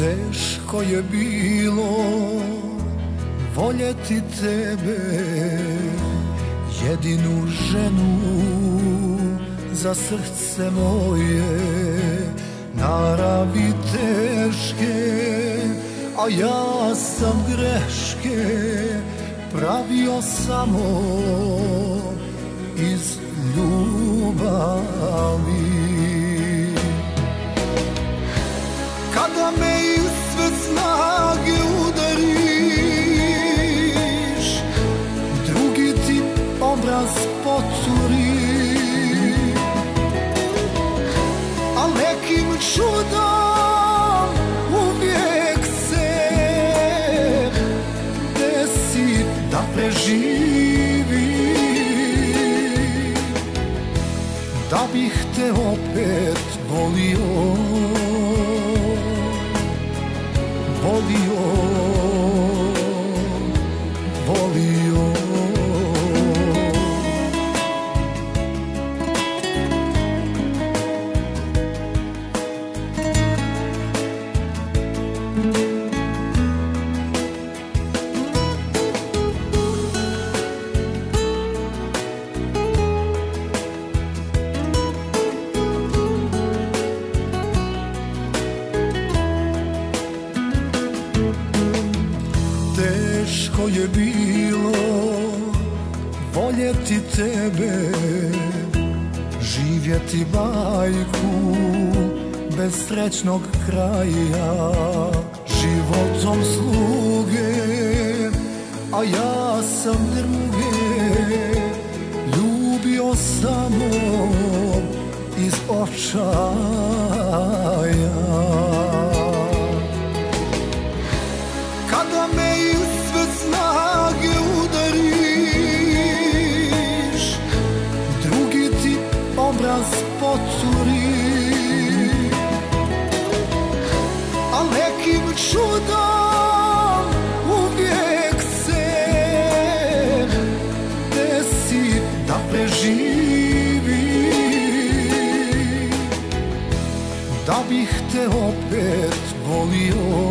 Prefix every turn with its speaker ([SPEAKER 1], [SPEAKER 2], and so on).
[SPEAKER 1] Teško je bilo voljeti tebe Jedinu ženu za srce moje. Naravi teške, a ja sam greške Pravio samo iz ljubavi obraz poturi A nekim čudom uvijek se desi da preživi. Da bih te opet volio volio, volio Teško je bilo. Voljeti tebe Živjeti bajku bez srećnog kraja. Životom sluge, a ja sam druge. Ljubio samo iz očaja obraz poturi A nekim čudom uvijek se desi da preživi. Da bih te opet volio